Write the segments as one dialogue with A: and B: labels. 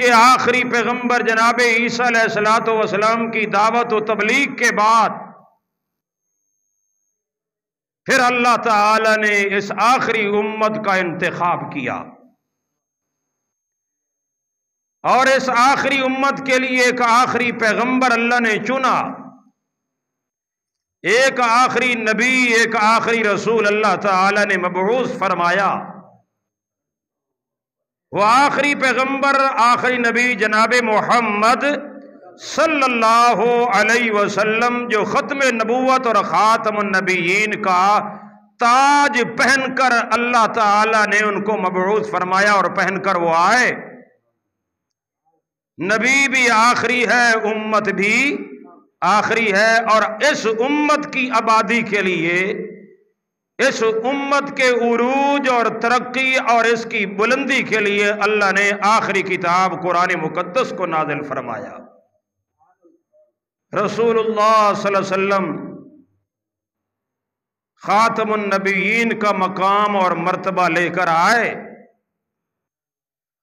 A: के आखिरी पैगंबर जनाब ईसीम की दावत व तबलीग के बाद फिर अल्लाह ताला ने इस आखिरी उम्मत का इंतखब किया। और इस आखिरी उम्मत के लिए एक आखिरी पैगंबर अल्लाह ने चुना। एक आखिरी नबी, एक आखिरी रसूल अल्लाह ताला ने मबूस फरमाया। वो आखिरी पैगंबर आखिरी नबी जनाब मोहम्मद सल्लल्लाहु अलैहि वसल्लम, जो ख़त्म नबूवत और ख़ातमनबीन का ताज पहनकर अल्लाह ताला ने उनको मबूस फरमाया और पहनकर वो आए। नबी भी आखिरी है, उम्मत भी आखिरी है और इस उम्मत की आबादी के लिए इस उम्मत के उरूज और तरक्की और इसकी बुलंदी के लिए अल्लाह ने आखिरी किताब कुरान मुकद्दस को नादिल फरमाया। रसूलुल्लाह सल्लल्लाहु ख़ातमुन्नबीयीन का मकाम और मर्तबा लेकर आए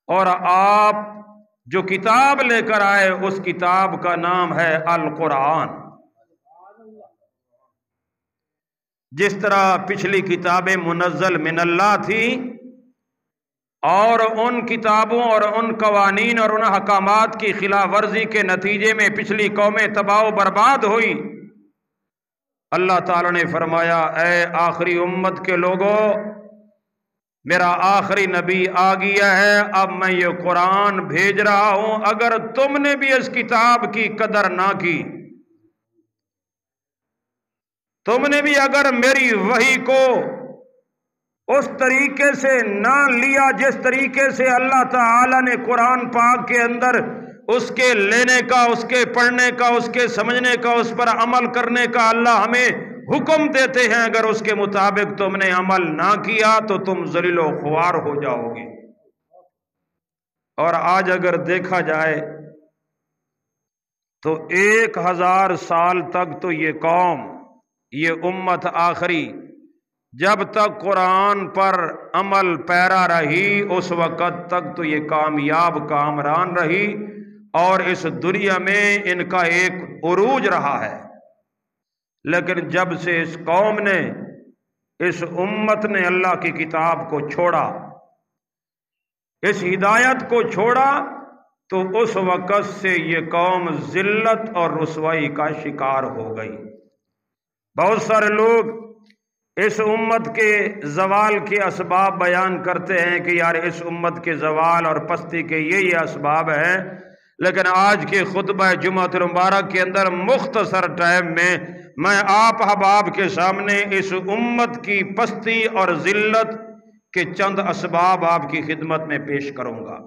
A: और आप जो किताब लेकर आए, उस किताब का नाम है अल कुरान जिस तरह पिछली किताबें मुनजल मिनल्ला थी, और उन किताबों और उन कवानीन और उन अहकाम की खिलाफ वर्जी के नतीजे में पिछली कौमें तबाह बर्बाद हुई, अल्लाह ताला ने फरमाया ए आखिरी उम्मत के लोगों, मेरा आखिरी नबी आ गया है, अब मैं ये कुरान भेज रहा हूँ, अगर तुमने भी इस किताब की कदर ना की तुमने भी अगर मेरी वही को उस तरीके से ना लिया, जिस तरीके से अल्लाह ताला ने कुरान पाक के अंदर उसके लेने का, उसके पढ़ने का, उसके समझने का, उस पर अमल करने का अल्लाह हमें हुक्म देते हैं, अगर उसके मुताबिक तुमने अमल ना किया तो तुम जलीलो खुआर हो जाओगे। और आज अगर देखा जाए तो एक हज़ार साल तक तो ये कौम ये उम्मत आखिरी, जब तक कुरान पर अमल पैरा रही, उस वक़्त तक तो ये कामयाब कामरान रही, और इस दुनिया में इनका एक उरूज रहा है। लेकिन जब से इस कौम ने, इस उम्मत ने अल्लाह की किताब को छोड़ा, इस हिदायत को छोड़ा तो उस वक़्त से ये कौम जिल्लत और रसवाई का शिकार हो गई। बहुत सारे लोग इस उम्मत के जवाल के इसबाब बयान करते हैं कि यार इस उम्मत के जवाल और पस्ती के ये ये इसबाब हैं। लेकिन आज के खुतब जुमत मुबारक के अंदर मुख्तसर टाइम में मैं आप हबाब के सामने इस उम्मत की पस्ती और जिल्लत के चंद इसबाब आपकी खिदमत में पेश करूँगा।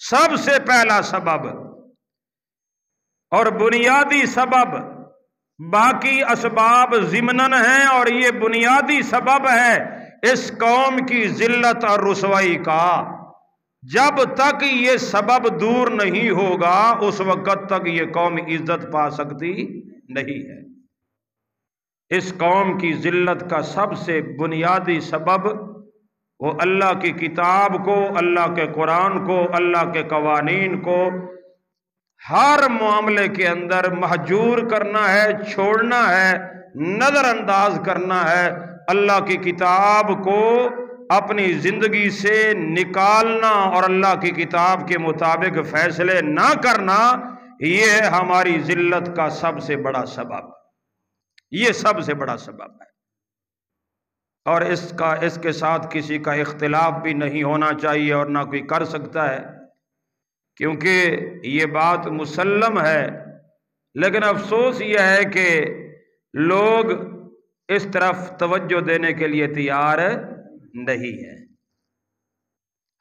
A: सबसे पहला सबब और बुनियादी सबब बाकी इसबाब जिमनन हैं और ये बुनियादी सबब है इस कौम की जिल्लत और रसवाई का। जब तक ये सबब दूर नहीं होगा, उस वक्त तक ये कौम इज़्ज़त पा सकती नहीं है। इस कौम की जिल्लत का सबसे बुनियादी सबब वो अल्लाह की किताब को, अल्लाह के कुरान को, अल्लाह के कवानीन को हर मामले के अंदर महजूर करना है, छोड़ना है, नज़रअंदाज करना है। अल्लाह की किताब को अपनी ज़िंदगी से निकालना और अल्लाह की किताब के मुताबिक फ़ैसले ना करना, ये है हमारी ज़िल्लत का सबसे बड़ा सबब। ये सबसे बड़ा सबब है। और इसका, इसके साथ किसी का इख्तिलाफ भी नहीं होना चाहिए और ना कोई कर सकता है। क्योंकि ये बात मुसलम है, लेकिन अफसोस यह है कि लोग इस तरफ़ तवज्जो देने के लिए तैयार नहीं है।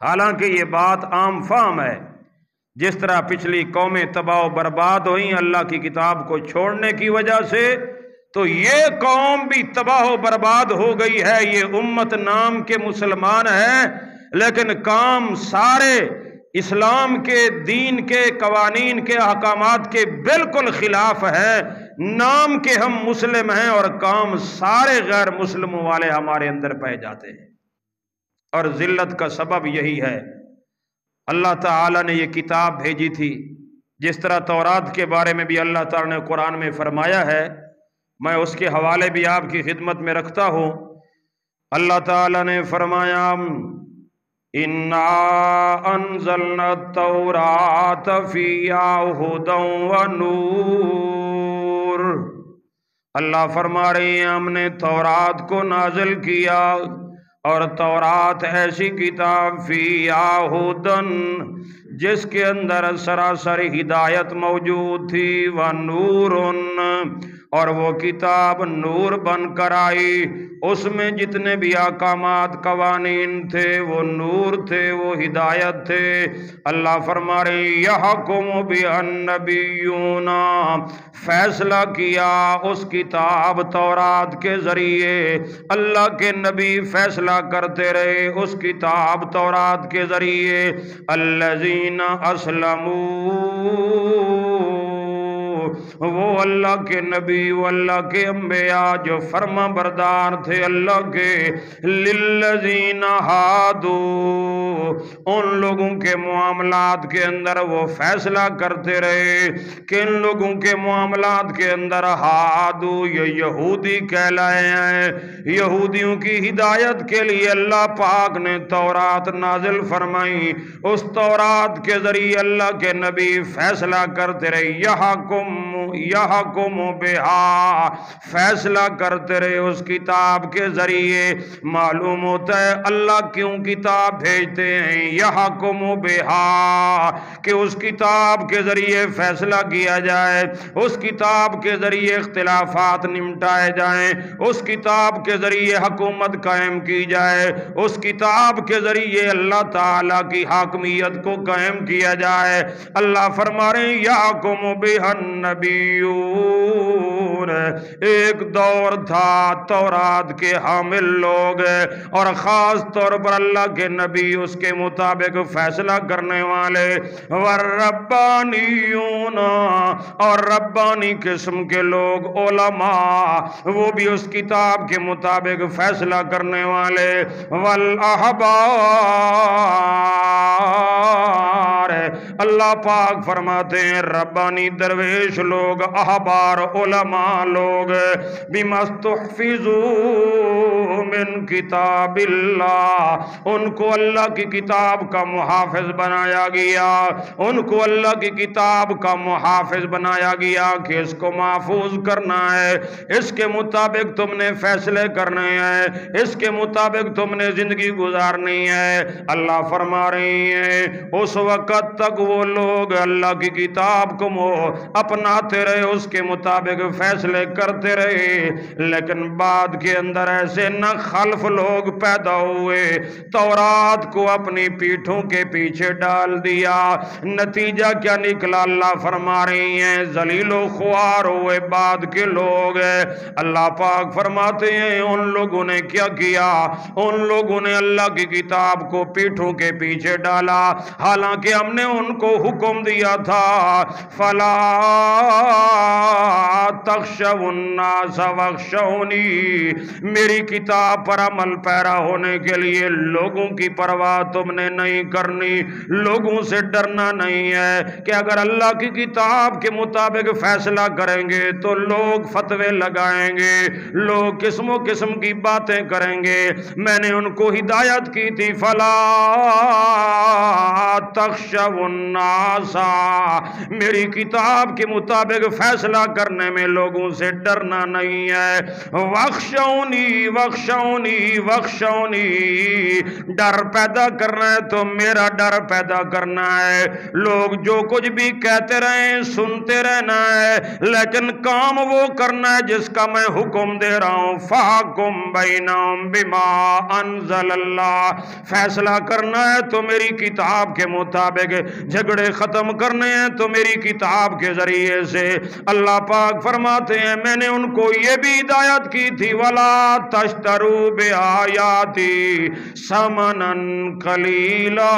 A: हालाँकि ये बात आम फाम है, जिस तरह पिछली कौमें तबाह बर्बाद हुई अल्लाह की किताब को छोड़ने की वजह से तो ये कौम भी तबाह बर्बाद हो गई है। ये उम्मत नाम के मुसलमान है, लेकिन काम सारे इस्लाम के, दीन के, कवानीन के अहकाम के बिल्कुल खिलाफ है। नाम के हम मुस्लिम हैं और काम सारे गैर मुस्लिमों वाले हमारे अंदर पाए जाते हैं। और जिल्लत का सबब यही है। अल्लाह ताला ने ये किताब भेजी थी। जिस तरह तौरात के बारे में भी अल्लाह ताला ने कुरान में फरमाया है, मैं उसके हवाले भी आपकी खिदमत में रखता हूँ। अल्लाह ताला ने फरमाया इन्ना अनजलना तौरात फिया नूर अल्लाह फरमा रहे हैं, हमने तौरात को नाजल किया और तौरात ऐसी किताब फिया हुदन जिसके अंदर सरासर हिदायत मौजूद थी, व नूर और वो किताब नूर बन कर आई। उसमें जितने भी अकामात कवानीन थे, वो नूर थे, वो हिदायत थे। अल्लाह फरमा रहे यह कुम नबीना फैसला किया उस किताब तौरात के ज़रिए। अल्लाह के नबी फैसला करते रहे उस किताब तौरात के ज़रिए। अल्लाजीना असलमू। वो अल्लाह के नबी, वो अल्लाह के अम्बिया जो फर्मा बरदार थे अल्लाह के। लिल्लजीना हादू, उन लोगों के मामलात के अंदर वो फैसला करते रहे किन लोगों के मामलात के अंदर हादू, ये यहूदी कहलाए हैं। यहूदियों की हिदायत के लिए अल्लाह पाक ने तौरात नाजिल फरमाई। उस तौरात के ज़रिए अल्लाह के नबी फैसला करते रहे। यह कुम यह गुम बेहा फैसला करते रहे उस किताब के ज़रिए। मालूम होता है अल्लाह क्यों किताब भेजते हैं? यह गुम बेहा कि उस किताब के ज़रिए फैसला किया जाए। उस किताब के ज़रिए इख्तलाफात निमटाए जाएँ। उस किताब के ज़रिए हकूमत कायम की जाए। उस किताब के ज़रिए अल्लाह ताला की हाकमियत को कायम किया जाए। अल्लाह फरमा रहे या गुम बेहन नबी एक दौर था तौरात के हामिल लोग और ख़ास तौर पर अल्लाह के नबी उसके मुताबिक फैसला करने वाले। वर रब्बानियूना और रब्बानी किस्म के लोग ओलमा वो भी उस किताब के मुताबिक फैसला करने वाले। वल अहबा अल्लाह पाक फरमाते हैं, रब्बानी दरवेश लोग, अहबार उलमा लोग बिमस्तफिजू मिन किताबिल्ला उनको अल्लाह की किताब का मुहाफिज बनाया गया। उनको अल्लाह की किताब का मुहाफिज बनाया गया कि इसको महफूज करना है। इसके मुताबिक तुमने फैसले करने हैं। इसके मुताबिक तुमने ज़िंदगी गुजारनी है। अल्लाह फरमा रही है, उस वक़्त तक वो लोग अल्लाह की किताब को अपनाते रहे, उसके मुताबिक फैसले करते रहे। लेकिन बाद के अंदर ऐसे न खल्फ लोग पैदा हुए। तौरात को अपनी पीठों के पीछे डाल दिया। नतीजा क्या निकला? अल्लाह फरमा रही है, जलीलो खुआर हुए बाद के लोग अल्लाह पाक फरमाते हैं, उन लोगों ने क्या किया? उन लोगों ने अल्लाह की किताब को पीठों के पीछे डाला। हालाँकि हमने उनको हुक्म दिया था, फला तख्शवनी मेरी किताब पर अमल पैरा होने के लिए लोगों की परवाह तुमने नहीं करनी। लोगों से डरना नहीं है कि अगर अल्लाह की किताब के मुताबिक फैसला करेंगे तो लोग फतवे लगाएँगे, लोग किस्मों किस्म की बातें करेंगे। मैंने उनको हिदायत की थी, फला तख्शवन्ना सा मेरी किताब के मुताबिक फैसला करने में लोगों से डरना नहीं है। वक्शौनी वक्शौनी वक्शौनी डर पैदा करना है तो मेरा डर पैदा करना है। लोग जो कुछ भी कहते रहे, सुनते रहना है। लेकिन काम वो करना है जिसका मैं हुक्म दे रहा हूँ। फाकुम बैनाम बिमा अनजल फैसला करना है तो मेरी किताब के मुताबिक झगड़े ख़त्म करने हैं तो मेरी किताब के ज़रिए से अल्लाह पाक फरमाते हैं, मैंने उनको ये भी हिदायत की थी, वाला तश्तरू बेआयाती समनन कलीला।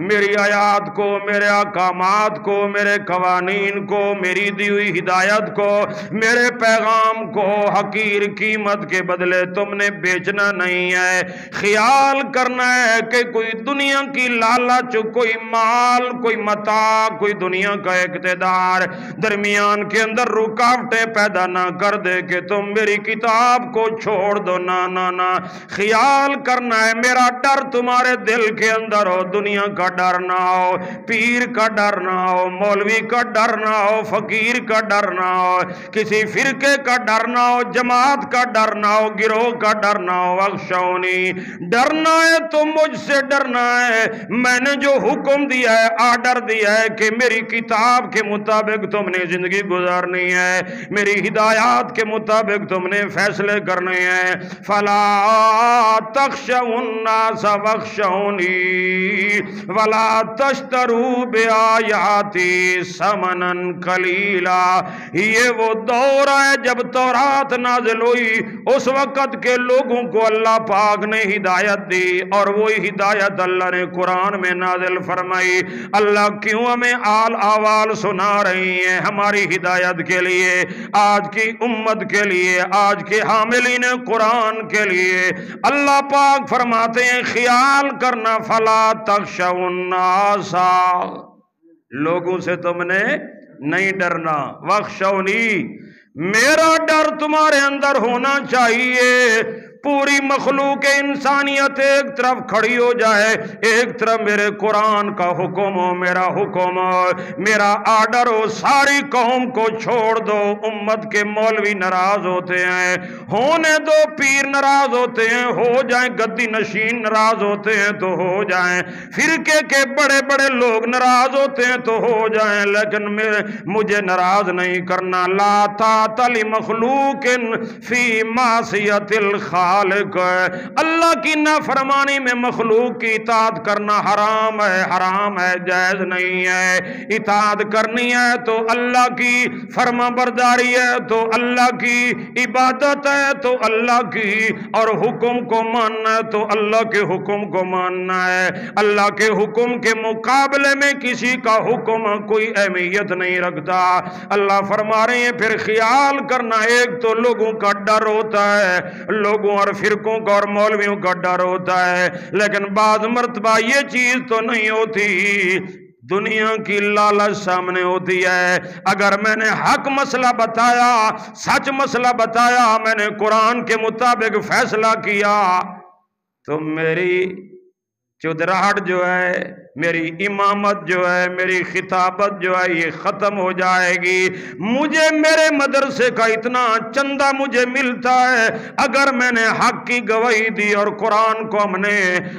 A: मेरी आयात को, मेरे अकामात को, मेरे कवानीन को, मेरी दी हुई हिदायत को, मेरे पैगाम को हकीर कीमत के बदले तुमने बेचना नहीं है। ख्याल करना है कि कोई दुनिया की लालच, कोई माल, कोई मता, कोई दुनिया का इकतेदार। दरमियान के अंदर रुकावटें पैदा ना कर दे कि तुम मेरी किताब को छोड़ दो। ना ना ना। ख्याल करना है, मेरा डर तुम्हारे दिल के अंदर हो। दुनिया का डर ना हो, पीर का डर ना हो, मौलवी का डर ना हो, फकीर का डर ना हो, किसी फिरके का डर ना हो, जमात का डर ना हो, गिरोह का डर ना हो। अक्षौनी डरना है तो मुझसे डरना है। मैंने जो हुक्म दिया है आर्डर दिया है कि मेरी किताब के मुताबिक तुमने ज़िंदगी गुजारनी है, मेरी हिदायत के मुताबिक तुमने फैसले करने हैं। फला तख्शउन्नास बख्शौनी वला तश्तरू बेआयाती समनन कलीला। ये वो दौर है जब तौरात नाजिल हुई, उस वक़्त के लोगों को अल्लाह पाक ने हिदायत दी और वही हिदायत अल्लाह ने कुरान में नाजिल फरमाई, अल्लाह क्यों हमें आल आवाल सुना रही है हमारी हिदायत के लिए, आज की उम्मत के लिए, आज के हामिलीन कुरान के लिए। अल्लाह पाक फरमाते हैं, ख्याल करना, फला तख्शा लोगों से तुमने नहीं डरना वक्शौनी मेरा डर तुम्हारे अंदर होना चाहिए। पूरी मखलूक इंसानियत एक तरफ़ खड़ी हो जाए, एक तरफ़ मेरे कुरान का हुक्म हो मेरा हुक्म। हो मेरा आर्डर हो सारी कौम को छोड़ दो, उम्मत के मौलवी नाराज़ होते हैं। होने दो, पीर नाराज़ होते हैं। हो जाए, गद्दी नशीन नाराज़ होते हैं तो हो जाए। फिरके के बड़े बड़े लोग नाराज़ होते हैं तो हो जाए। लेकिन मेरे मुझे नाराज़ नहीं करना। लाता तली मखलूक फ़ी मासियतिल खा खालिक अल्लाह की नाफरमानी में मखलूक की इताद करना हराम है हराम है, जायज़ नहीं है। इताद करनी है तो अल्लाह की फर्मा बरदारी है तो अल्लाह की इबादत है तो अल्लाह की। और हुक्म को मानना है तो अल्लाह के हुक्म को मानना है। अल्लाह के हुक्म के मुकाबले में किसी का हुक्म कोई अहमियत नहीं रखता। अल्लाह फरमा रहे हैं, फिर ख्याल करना एक तो लोगों का डर होता है। लोगों और फिरकों का और मौलवियों का डर होता है। लेकिन बाद मरतबा ये चीज़ तो नहीं होती। दुनिया की लालच सामने होती है। अगर मैंने हक मसला बताया, सच मसला बताया, मैंने कुरान के मुताबिक फैसला किया तो मेरी चुदराहट जो है, मेरी इमामत जो है, मेरी खिताबत जो है, ये ख़त्म हो जाएगी। मुझे मेरे मदरसे का इतना चंदा मुझे मिलता है। अगर मैंने हक की गवाही दी और कुरान को हमने,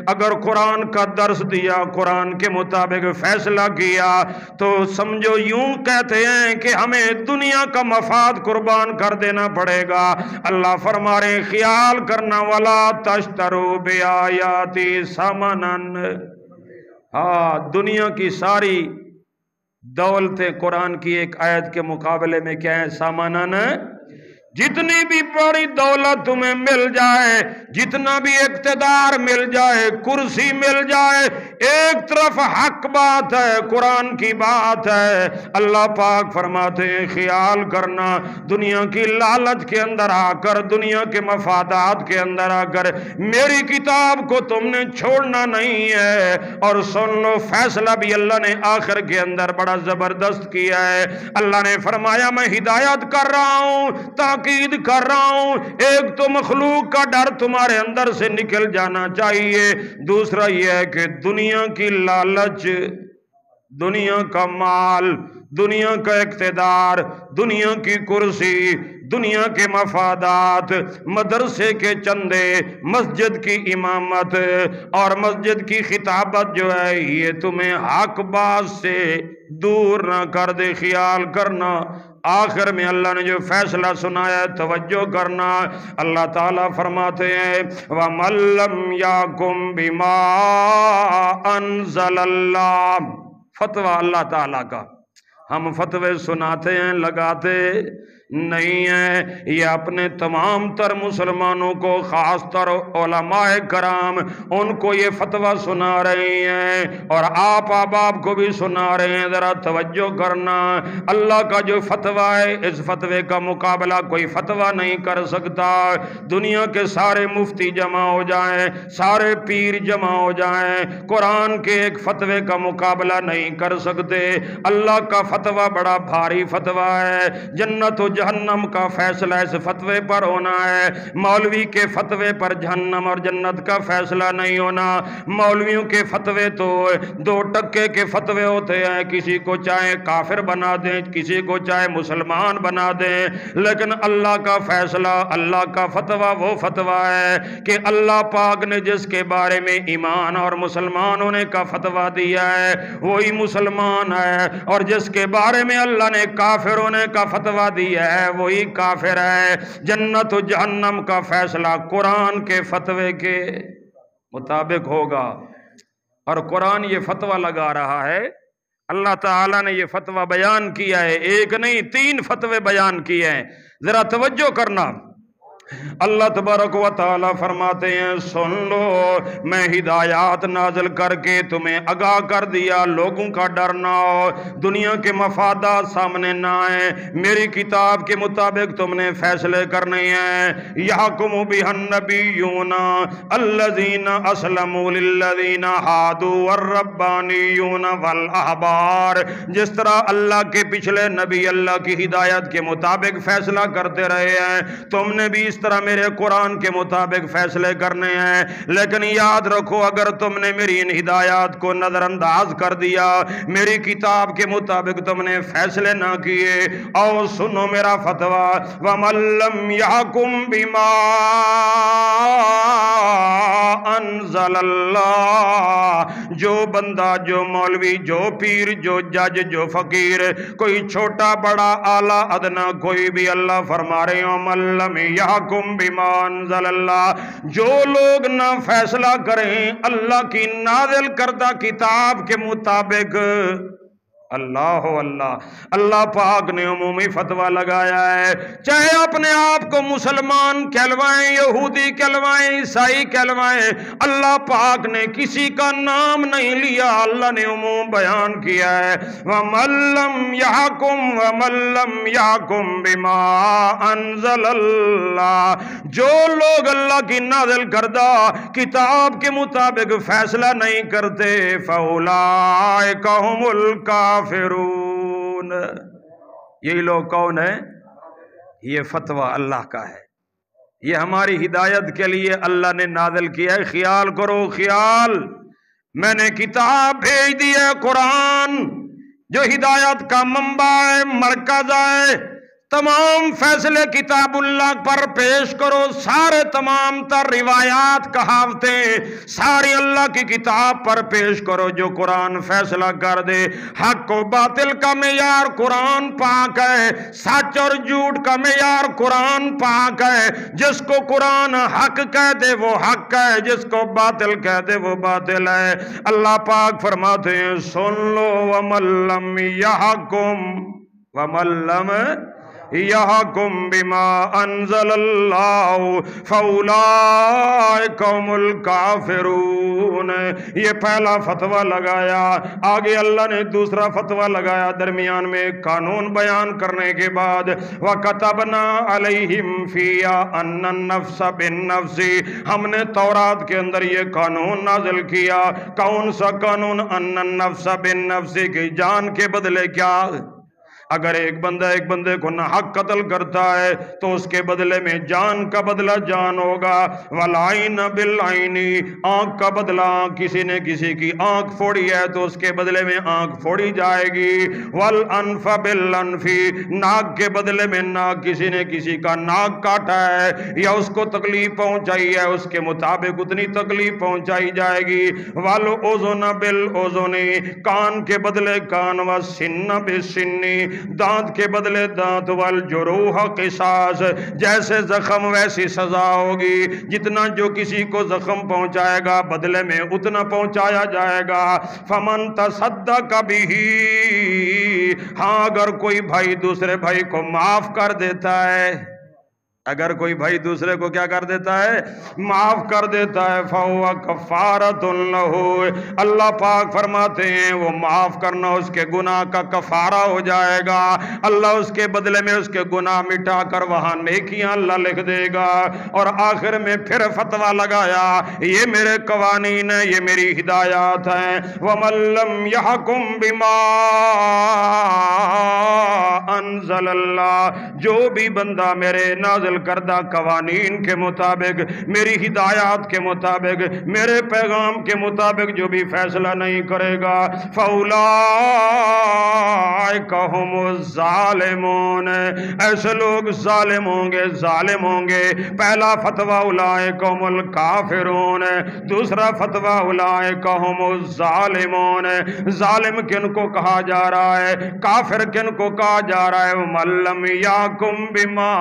A: अगर कुरान का दर्स दिया, कुरान के मुताबिक फैसला किया तो समझो यूँ कहते हैं कि हमें दुनिया का मफाद कुर्बान कर देना पड़ेगा। अल्लाह फरमारे, ख्याल करना, वाला तश्तरो बेआयाती में हाँ दुनिया की सारी दौलतें कुरान की एक आयत के मुकाबले में क्या है? सामानन जितनी भी बड़ी दौलत तुम्हें मिल जाए, जितना भी इकतदार मिल जाए, कुर्सी मिल जाए, एक तरफ़ हक बात है, कुरान की बात है। अल्लाह पाक फरमाते हैं, ख्याल करना, दुनिया की लालच के अंदर आकर, दुनिया के मफादात के अंदर आकर, मेरी किताब को तुमने छोड़ना नहीं है। और सुन लो, फैसला भी अल्लाह ने आखिर के अंदर बड़ा ज़बरदस्त किया है। अल्लाह ने फरमाया, मैं हिदायत कर रहा हूँ, ताकि ताकीद कर रहा हूँ, एक तो मखलूक का डर तुम्हारे अंदर से निकल जाना चाहिए। दूसरा यह है कि दुनिया की लालच, दुनिया का माल, दुनिया का इकतदार, दुनिया की कुर्सी, दुनिया के मफादात, मदरसे के चंदे, मस्जिद की इमामत और मस्जिद की खिताबत जो है, ये तुम्हें हकबाज से दूर ना कर दे, ख्याल करना। आखिर में अल्लाह ने जो फैसला सुनाया तवज्जो करना। अल्लाह ताला फरमाते हैं व मल्लम या कुम बिमा फतवा अल्लाह ताला का। हम फतवे सुनाते हैं, लगाते नहीं है। ये अपने तमाम तर मुसलमानों को, ख़ास तर कराम, उनको ये फतवा सुना रहे हैं। और आप आबाब को भी सुना रहे हैं। ज़रा तवज्जो करना। अल्लाह का जो फतवा है, इस फतवे का मुकाबला कोई फतवा नहीं कर सकता। दुनिया के सारे मुफ्ती जमा हो जाएँ, सारे पीर जमा हो जाएँ। कुरान के एक फतवे का मुकाबला नहीं कर सकते। अल्लाह का फतवा बड़ा भारी फतवा है। जन्नत जहन्नम का फैसला इस फतवे पर होना है। मौलवी के फतवे पर जहन्नम और जन्नत का फैसला नहीं होना। मौलवियों के फतवे तो दो टक्के के फतवे होते हैं। किसी को चाहे काफिर बना दें, किसी को चाहे मुसलमान बना दें। लेकिन अल्लाह का फैसला, अल्लाह का फतवा, वो फतवा है कि अल्लाह पाक ने जिसके बारे में ईमान और मुसलमान होने का फतवा दिया है, वही मुसलमान है। और जिसके बारे में अल्लाह ने काफिर होने का फतवा दिया है वही काफिर है। जन्नत जहन्नम का फैसला कुरान के फतवे के मुताबिक होगा। और कुरान ये फतवा लगा रहा है। अल्लाह ताला ने ये फतवा बयान किया है। एक नहीं, तीन फतवे बयान किए हैं। जरा तवज्जो करना। अल्लाह तबारक व ताला फरमाते हैं, सुन लो, मैं हिदायत नाजल करके तुम्हें आगाह कर दिया, लोगों का डर ना हो, दुनिया के मफादा सामने ना आए, मेरी किताब के मुताबिक तुमने फैसले करने हैं, याकुम बिहन्नबीयूना अल्लजीना असलमुल्लजीना हादू वर्रब्बानीयूना वल अहबार, जिस तरह अल्लाह के पिछले नबी, अल्लाह की हिदायत के मुताबिक फैसला करते रहे हैं, तुमने भी इस तरह मेरे कुरान के मुताबिक फैसले करने हैं। लेकिन याद रखो, अगर तुमने मेरी इन हिदायत को नज़रअंदाज कर दिया, मेरी किताब के मुताबिक तुमने फैसले ना किए। और सुनो मेरा फतवा वमल्लम याकुम बिमा जो बंदा, जो मौलवी, जो पीर, जो जज, जो फकीर, कोई छोटा बड़ा आला अदना, कोई भी अल्लाह फरमा रहे हो मल्लम या याकुम बिमान जो लोग ना फैसला करें अल्लाह की नाजिल करदा किताब के मुताबिक। अल्लाह अल्लाह। अल्लाह पाक ने उमूमी फतवा लगाया है। चाहे अपने आप को मुसलमान कहलवाएँ, यहूदी कहलवाएँ, ईसाई कहलवाएँ, अल्लाह पाक ने किसी का नाम नहीं लिया। अल्लाह ने उमूम बयान किया है। मल्लम याकुम व मल्लम याकुम बिमा अनजल अल्लाह जो लोग अल्लाह की नाजिल करदा, किताब के मुताबिक फैसला नहीं करते फौला कहमुल का काफिरून यही लोग कौन है? ये फतवा अल्लाह का है। ये हमारी हिदायत के लिए अल्लाह ने नादल किया है। ख्याल करो, ख्याल। मैंने किताब भेज दी है, कुरान। जो हिदायत का मंबा है, मरकज है तमाम फैसले किताबुल्लाह पर पेश करो, सारे तमाम तर रिवायात, कहावतें सारी अल्लाह की किताब पर पेश करो जो कुरान फैसला कर दे। हक को बातिल का मैार कुरान पाक है, सच और झूठ का मैार कुरान पाक है। जिसको कुरान हक कह दे, वो हक है, जिसको बातिल कह दे, वो बातिल है। अल्लाह पाक फरमाते हैं, सुन लो, वमल्लम यह कुम वमल्लम यहकुम बिमा कौमुल काफिरून। ये पहला फतवा लगाया। आगे अल्लाह ने दूसरा फतवा लगाया। दरमियान में कानून बयान करने के बाद व कतबना अलहिम फिया नफ्स बिन नफ्सी। हमने तौरात के अंदर ये कानून नाजिल किया। कौन सा कानून? अन्न नफ्स बिन नफ्सी की जान के बदले क्या अगर एक बंदा एक बंदे को ना हक कत्ल करता है तो उसके बदले में जान का बदला जान होगा। वलाइन बिलाइनी आँख का बदला किसी ने किसी की आँख फोड़ी है तो उसके बदले में आँख फोड़ी जाएगी। वल अनफ बिल अनफी, नाक के बदले में नाक किसी ने किसी का नाक काटा है, या उसको तकलीफ़ पहुंचाई है, उसके मुताबिक उतनी तकलीफ़ पहुंचाई जाएगी। वल ओजोन बिल ओजोनी कान के बदले कान व सिन्न बिन्नी दांत के बदले दांत वाल जोरोह के सास जैसे जख्म वैसी सजा होगी। जितना जो किसी को जख्म पहुंचाएगा, बदले में उतना पहुँचाया जाएगा। फमन तसद्दा कभी हाँ अगर कोई भाई दूसरे भाई को माफ़ कर देता है अगर कोई भाई दूसरे को क्या कर देता है? माफ़ कर देता है। फवा कफारत हो अल्लाह पाक फरमाते हैं, वो माफ़ करना उसके गुनाह का कफारा हो जाएगा। अल्लाह उसके बदले में उसके गुनाह मिटा कर वहाँ नेकियाँ अल्लाह लिख देगा। और आखिर में फिर फतवा लगाया, ये मेरे कवानीन है, ये मेरी हिदायत है। वमल्लम यह कुम बिमा जो भी बंदा मेरे नाजल नाजिल करदा कवानीन के मुताबिक, मेरी हिदायत के मुताबिक, मेरे पैगाम के मुताबिक जो भी फैसला नहीं करेगा फौला ऐसे लोग जालिम होंगे जालिम होंगे। पहला फतवा उलाए कौमुल काफिरून। दूसरा फतवा उलाए कौम जालिमोन। जालिम किन को कहा जा रहा है? काफिर किन को कहा जा रहा है? मल्लम या कुम बिमा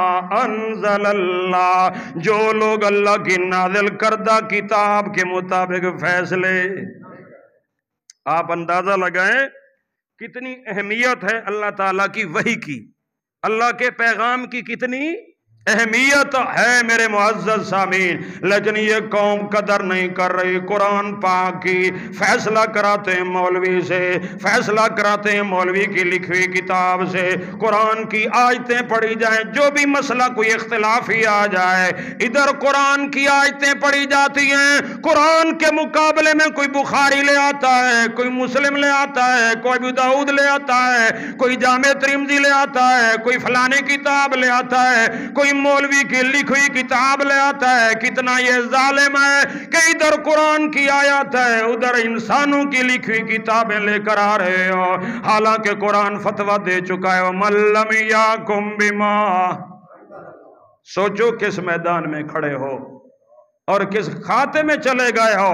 A: जो लोग अल्लाह की नाजिल करदा किताब के मुताबिक फैसले। आप अंदाज़ा लगाए, कितनी अहमियत है अल्लाह ताला की वही की। अल्लाह के पैगाम की कितनी अहमियत है मेरे मुआज़ सामीन। लेकिन ये कौम कदर नहीं कर रही। कुरान पाक की फैसला कराते हैं मौलवी से, फैसला कराते हैं मौलवी की लिखी किताब से। कुरान की आयतें पढ़ी जाए, जो भी मसला कोई इख्तलाफ ही आ जाए, इधर कुरान की आयतें पढ़ी जाती हैं। कुरान के मुकाबले में कोई बुखारी ले आता है, कोई मुस्लिम ले आता है, कोई दाऊद ले आता है, कोई जाम त्रिमजी ले आता है, कोई फलाने किताब ले आता है, कोई कोई मौलवी की लिखी हुई किताब ले आता है। कितना ये जालिम है कि इधर कुरान की आयत है, उधर इंसानों की लिखी हुई किताबें लेकर आ रहे हो। हालाँकि कुरान फतवा दे चुका है मल्लम या कुंबिमा सोचो किस मैदान में खड़े हो और किस खाते में चले गए हो।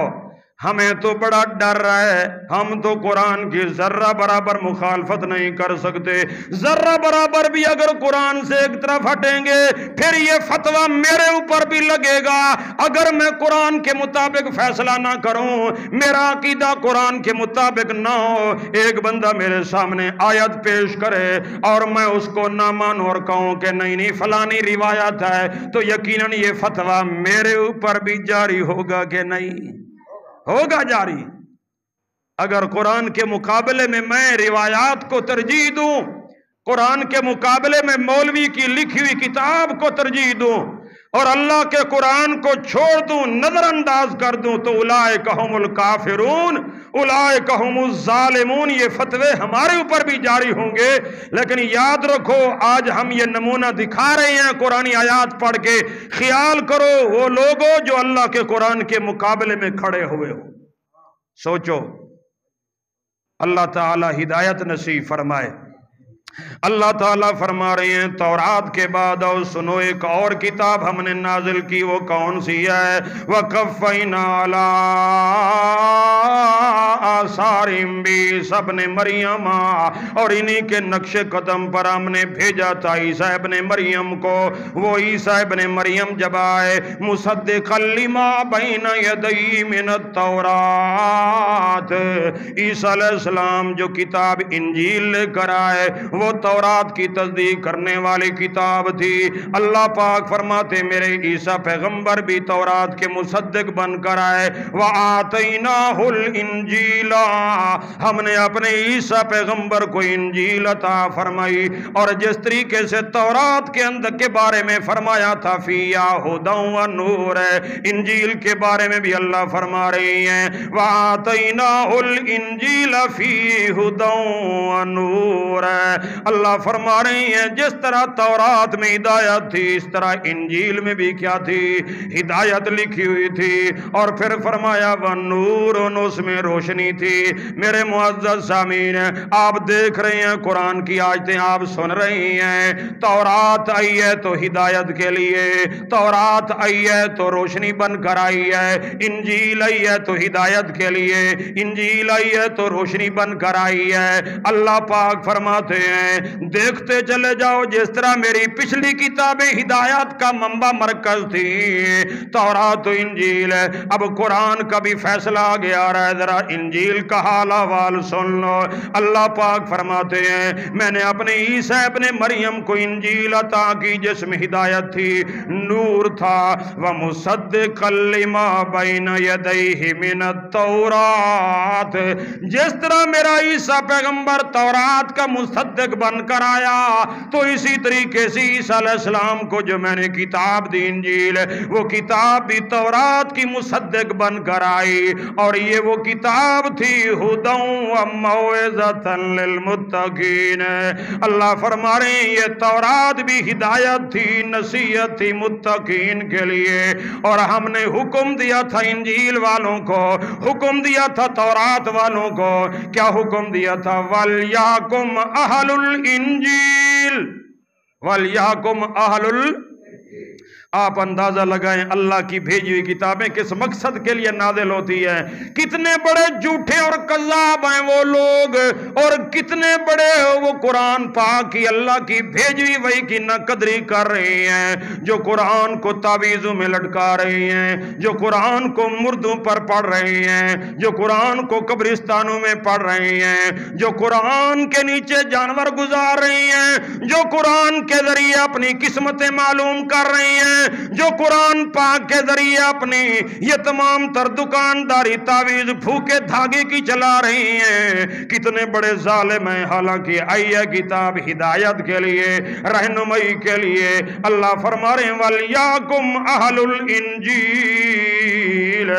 A: हमें तो बड़ा डर रहा है। हम तो कुरान की जर्रा बराबर मुखालफत नहीं कर सकते। जर्रा बराबर भी अगर कुरान से एक तरफ़ हटेंगे, फिर ये फतवा मेरे ऊपर भी लगेगा। अगर मैं कुरान के मुताबिक फैसला ना करूँ, मेरा अकीदा कुरान के मुताबिक ना हो, एक बंदा मेरे सामने आयत पेश करे और मैं उसको ना मानू और कहूँ कि नहीं नहीं, फलानी रिवायत है तो यकीनन ये फतवा मेरे ऊपर भी जारी होगा कि नहीं। होगा जारी। अगर कुरान के मुकाबले में मैं रिवायात को तरजीह दूँ, कुरान के मुकाबले में मौलवी की लिखी हुई किताब को तरजीह दूँ, और अल्लाह के कुरान को छोड़ दूँ, नजरअंदाज कर दूँ तो उलाए कहमुल काफिरून। उलाए कहमुजालिमून ये फतवे हमारे ऊपर भी जारी होंगे। लेकिन याद रखो, आज हम ये नमूना दिखा रहे हैं कुरानी आयात पढ़ के। ख्याल करो, वो लोगों जो अल्लाह के कुरान के मुकाबले में खड़े हुए हो। सोचो, अल्लाह ताला हिदायत नसीब फरमाए। अल्लाह ताला फरमा रहे हैं, तौरात के बाद और सुनो, एक और किताब हमने नाजिल की, वो कौन सी है? वह कफ़ैनाला आसारिम भी सबने मरियम, और इन्हीं के नक्शे कदम पर हमने भेजा था, ईसा ने मरियम को। वो ईसा ने मरियम जब आए मुसद कलिमा बैन यदई मिन तौरात। ईसा जो किताब इंजील लेकर आए, वो तौरात की तस्दीक करने वाली किताब थी। अल्लाह पाक फरमाते, मेरे ईसा पैगंबर भी तौरात के मुसद्दक बनकर आए। वह आतना हुल इंजीला। हमने अपने ईसा पैगंबर को इंजील अता फरमाई और जिस तरीके से तौरात के अंदर के बारे में फरमाया था, फिया हुदा नूर। है इंजील के बारे में भी अल्लाह फरमा रही हैं। वातना इंजील फ़ी हुदा नूर। है अल्लाह फरमा रही हैं, जिस तरह तौरात में हिदायत थी, इस तरह इंजील में भी क्या थी? हिदायत लिखी हुई थी और फिर फरमाया व नूर उसमें रोशनी थी। मेरे मुआज़ सामीन, आप देख रहे हैं, कुरान की आयतें आप सुन रही हैं। तौरात आई है तो हिदायत के लिए, तौरात आई है तो रोशनी बनकर आई है। इंजील आई है तो हिदायत के लिए, इंजील आई है तो रोशनी बनकर आई है। अल्लाह पाक फरमाते हैं देखते चले जाओ, जिस तरह मेरी पिछली किताबें हिदायत का मंबा मरकज थी तोरा तो इंजील अब कुरान का भी फैसला आ गया रहा जरा इंजील का हाल हवाल सुन लो। अल्लाह पाक फरमाते हैं, मैंने अपने ईसा अपने मरियम को इंजील अता की, जिसमें हिदायत थी, नूर था। वह मुसद कलिमा बैन यदई मिन तौरात। जिस तरह मेरा ईसा पैगंबर तौरात का मुसद्दक बनकर आया। तो इसी तरीके से ईसा को जो मैंने किताब दी इंजील, वो किताब भी तौरात की मुसद्दक बनकर आई। और ये वो किताब थी हुदमुत्तकीन अल्लाह फरमा रहे ये तौरात भी हिदायत थी, नसीहत थी मुत्तकीन के लिए। और हमने हुक्म दिया था इंजील वालों को, हुक्म दिया था तौरात वालों को। क्या हुक्म दिया था? वल याकुम अहलुल इंजील वल याकुम अहलुल आप अंदाज़ा लगाएँ, अल्लाह की भेजी हुई किताबें किस मकसद के लिए नादिल होती है? कितने बड़े झूठे और कजाब हैं वो लोग? और कितने बड़े हो वो कुरान पाक की अल्लाह की भेजी हुई वही की नकदरी कर रहे हैं, जो कुरान को तावीज़ों में लटका रहे हैं, जो कुरान को मुर्दों पर पढ़ रहे हैं, जो कुरान को कब्रिस्तानों में पढ़ रहे हैं, जो कुरान के नीचे जानवर गुजार रहे हैं, जो कुरान के ज़रिए अपनी किस्मतें मालूम कर रहे हैं। जो कुरान पाक के ज़रिए अपनी ये तमाम तर दुकानदारी तावीज फूके धागे की चला रही हैं। कितने बड़े जालिम हैं। हालाँकि आइया किताब हिदायत के लिए, रहनुमई के लिए अल्लाह फरमा रहे वलियाकुम इंजील।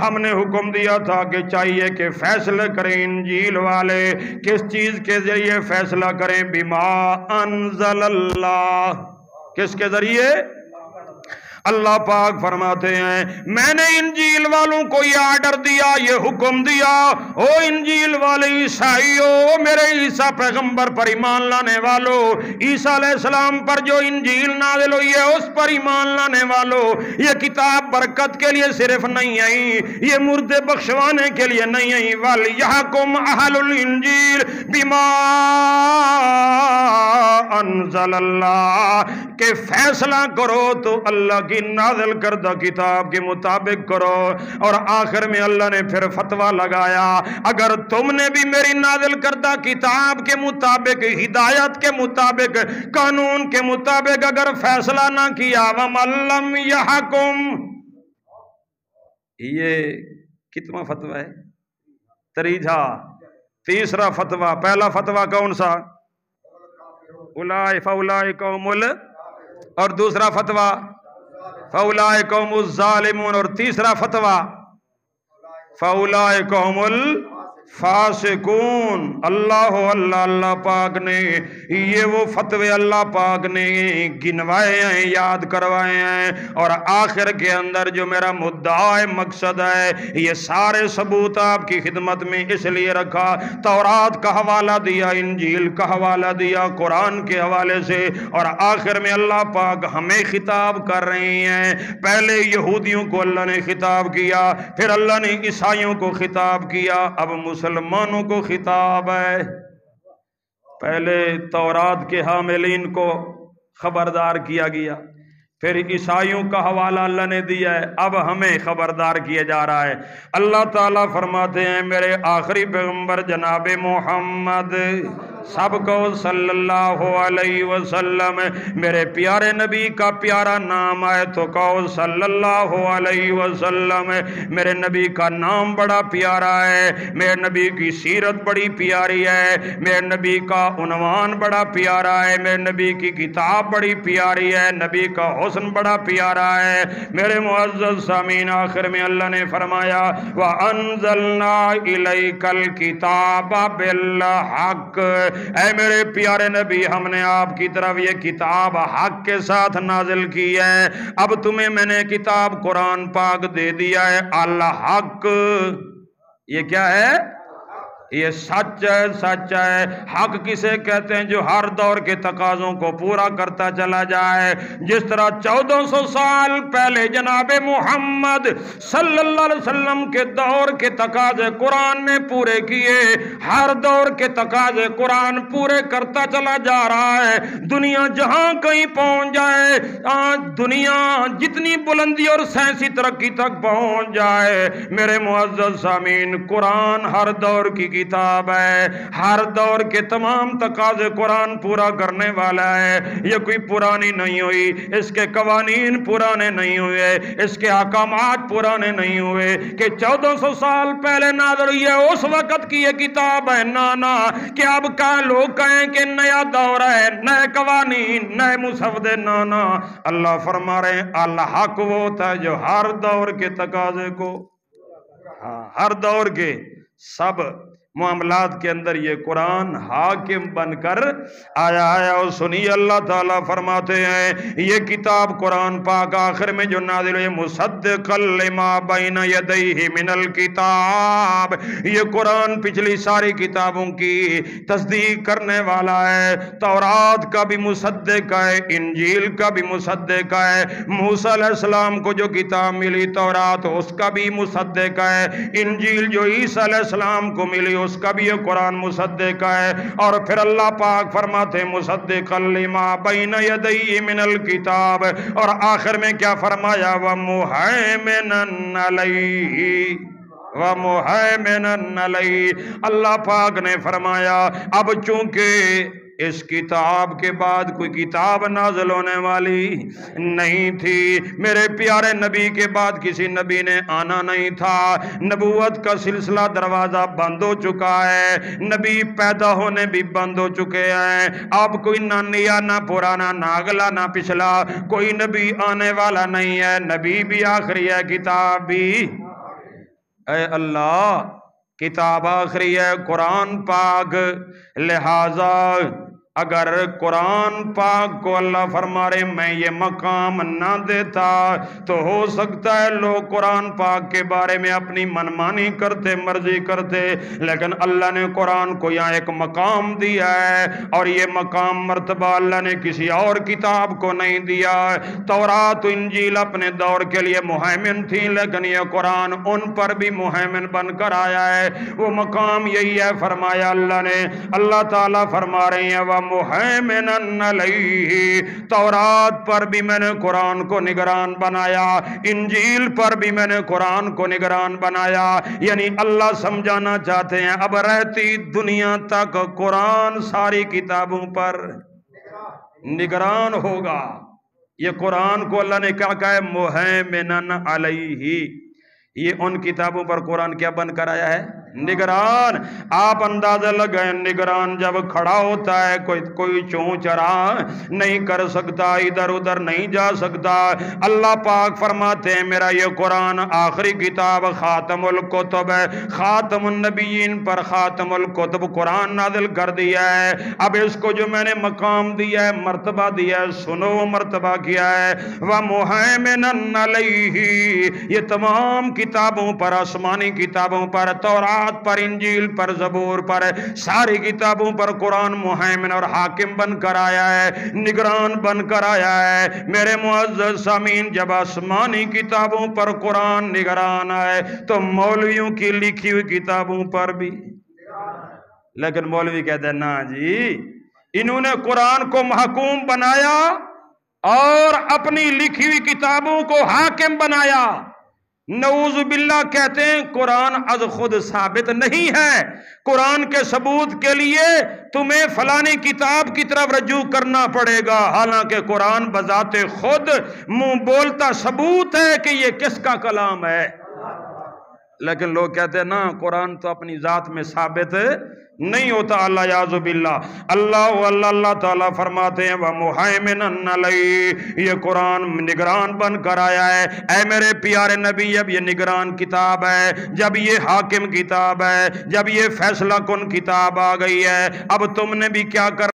A: हमने हुक्म दिया था कि चाहिए कि फैसले करें इंजील वाले। किस चीज़ के ज़रिए फैसला करें? बिमा अनजल किसके ज़रिए? अल्लाह पाक फरमाते हैं, मैंने इंजील वालों को ये आर्डर दिया, ये हुक्म दिया। ओ इंजील वाले ईसाइयों मेरे ईसा पैगंबर पर ईमान लाने वालों, ईसा पर जो इंजील नाजिल हुई है, उस पर ईमान लाने वालों, ये किताब बरकत के लिए सिर्फ़ नहीं आई, ये मुर्दे बख्शवाने के लिए नहीं आई। वाल यह कुम अहलुल इंजील बीमा के फैसला करो तो अल्लाह की नाजल करदा किताब के मुताबिक करो। और आखिर में अल्लाह ने फिर फतवा लगाया, अगर तुमने भी मेरी नाजल करदा किताब के मुताबिक, हिदायत के मुताबिक, कानून के मुताबिक अगर फैसला ना किया वमल्लम यहकुम। ये कितना फतवा है? तरीजा तीसरा फतवा, पहला फतवा कौन सा? उलाए फौलाए कौमुल। और दूसरा फतवा फौलाए कौमुजालिमून और तीसरा फतवा फौलाए कौमुल फासिकून। अल्लाह अल्लाह अल्लाह पाक ने ये वो फतवे अल्लाह पाक ने गिनवाए हैं, याद करवाए हैं। और आखिर के अंदर जो मेरा मुद्दा है मकसद है, ये सारे सबूत आपकी खिदमत में इसलिए रखा, तौरात का हवाला दिया, इंजील का हवाला दिया, कुरान के हवाले से। और आखिर में अल्लाह पाक हमें खिताब कर रहे हैं। पहले यहूदियों को अल्लाह ने खिताब किया, फिर अल्लाह ने ईसाइयों को खिताब किया, अब मुसलमानों को खिताब है। पहले तौरात के हामिलीन को खबरदार किया गया। फिर ईसाइयों का हवाला अल्लाह ने दिया है। अब हमें खबरदार किया जा रहा है। अल्लाह ताला फरमाते हैं, मेरे आखिरी पैगंबर जनाब मोहम्मद। सबको सल्लल्लाहु अलैहि वसल्लम, मेरे प्यारे नबी का प्यारा नाम है तो कहो सल्लल्लाहु अलैहि वसल्लम, मेरे नबी का नाम बड़ा प्यारा है, मेरे नबी की सीरत बड़ी प्यारी है, मेरे नबी का उनवान बड़ा प्यारा है, मेरे नबी की किताब बड़ी प्यारी है, नबी का हुसन बड़ा प्यारा है, मेरे मुआज़ सामीन, आखिर में अल्लाह ने फरमाया, वह अनजलना कल किताब बिल हक। ऐ मेरे प्यारे नबी, हमने आपकी तरफ़ ये किताब हक के साथ नाजिल की है। अब तुम्हें मैंने किताब कुरान पाक दे दिया है अल हक ये क्या है? ये सच है सच है। हक किसे कहते हैं जो हर दौर के तकाजों को पूरा करता चला जाए? जिस तरह चौदह सौ साल पहले जनाब मोहम्मद सल्लल्लाहु अलैहि वसल्लम के दौर के तकाजे कुरान ने पूरे किए, हर दौर के तकाजे कुरान पूरे करता चला जा रहा है। दुनिया जहाँ कहीं पहुँच जाए, आज दुनिया जितनी बुलंदी और साइंसी तरक्की तक पहुँच जाए। मेरे मुआज़ सामीन, कुरान हर दौर की किताब है। हर दौर के तमाम तकाजे कुरान पूरा करने वाला है। ये कोई पुरानी नहीं हुई। इसके कवानीन पुराने नहीं हुए। इसके अकाम पुराने नहीं हुए। कि चौदह सौ साल पहले नाजर है उस वक्त की ये किताब है ना ना कि अब क्या लोग कहें कि नया दौर है, नए कवानीन, नए मुसवदे ना ना अल्लाह फरमा रहे अल्लाह हक वो था जो हर दौर के तकाजे को हाँ हर दौर के सब मामलात के अंदर ये कुरान हाकिम बनकर आया है और सुनिए, अल्लाह ताला फरमाते हैं, ये किताब कुरान पाक आखिर में जो नाजिल मुसद कलमा बैन मिनल किताब, ये कुरान पिछली सारी किताबों की तस्दीक करने वाला है। तौरात का भी मुसद्दक है, इंजील का भी मुसद्दक है मूसलाम को जो किताब मिली तौरात, उसका भी मुसद्दक है। इंजील जो ईसा को मिली उसका भी ये कुरान मुसद्दे का है, और फिर अल्लाह पाक फरमाते मुसद्दे कलिमा बैन यदई मिनल किताब, और आखिर में क्या फरमाया, व मुहैमिन व मुहैमिन अल्लाह पाक ने फरमाया, अब चूँकि इस किताब के बाद कोई किताब नाजल होने वाली नहीं थी। मेरे प्यारे नबी के बाद किसी नबी ने आना नहीं था। नबूवत का सिलसिला दरवाज़ा बंद हो चुका है। नबी पैदा होने भी बंद हो चुके हैं। अब कोई ना नया ना पुराना, ना अगला, ना पिछला, कोई नबी आने वाला नहीं है। नबी भी आखिरी है, किताब भी। अल्लाह, किताब आखिरी है, कुरान पाक, लिहाजा अगर कुरान पाक को अल्लाह फरमा रहे मैं ये मकाम ना देता तो हो सकता है लोग कुरान पाक के बारे में अपनी मनमानी करते, मर्ज़ी करते, लेकिन अल्लाह ने कुरान को यहाँ एक मकाम दिया है, और ये मकाम मरतबा अल्लाह ने किसी और किताब को नहीं दिया। तोरात, इंजील अपने दौर के लिए मुहमिन थी, लेकिन यह कुरान उन पर भी मुहमिन बनकर आया है। वो मकाम यही है, फरमाया अल्लाह ने। अल्लाह ताला फरमा रहे हैं, वह तौरात पर भी मैंने कुरान को निगरान बनाया, इंजील पर भी मैंने कुरान को निगरान बनाया। यानी अल्लाह समझाना चाहते हैं, अब रहती दुनिया तक कुरान सारी किताबों पर निगरान होगा। ये कुरान को अल्लाह ने क्या कहा है? अलही ये उन किताबों पर कुरान क्या बन कर आया है? निगरान। आप अंदाज़ा लगाए, निगरान जब खड़ा होता है, कोई कोई चू चरा नहीं कर सकता, इधर उधर नहीं जा सकता। अल्लाह पाक फरमाते हैं, मेरा ये कुरान आखिरी किताब खातमुल कुतुब है। खातमुन्नबीन पर खातमुल कुतुब कुरान नादिल कर दिया है। अब इसको जो मैंने मकाम दिया है, मर्तबा दिया है, सुनो, मर्तबा किया है। वह मुहैमिन ये तमाम किताबों पर, आसमानी किताबों पर तोरा तौरात पर इंजील पर जबूर पर, सारी किताबों पर कुरान मुहैमिन और हाकिम बनकर आया है, निगरान बनकर आया है। मेरे मुआज सामीन, जब आसमानी किताबों पर कुरान निगरान आए तो मौलवियों की लिखी हुई किताबों पर भी। लेकिन मौलवी कहते ना जी, इन्होंने कुरान को महकूम बनाया और अपनी लिखी हुई किताबों को हाकिम बनाया। नऊजुबिल्ला कहते हैं, कुरान अज खुद साबित नहीं है। कुरान के सबूत के लिए तुम्हें फलानी किताब की तरफ़ रजू करना पड़ेगा। हालाँकि कुरान बजाते खुद मुँह बोलता सबूत है कि ये किसका कलाम है। लेकिन लोग कहते हैं, ना, कुरान तो अपनी ज़ात में साबित नहीं होता, अल्लाह याजुबिल्ला अल्लाह अल्लाह ताला फरमाते हैं, वह मुहैमिन ये कुरान निगरान बन कर आया है। ऐ मेरे प्यारे नबी अब ये निगरान किताब है, जब ये हाकिम किताब है, जब ये फैसला कुन किताब आ गई है, अब तुमने भी क्या कर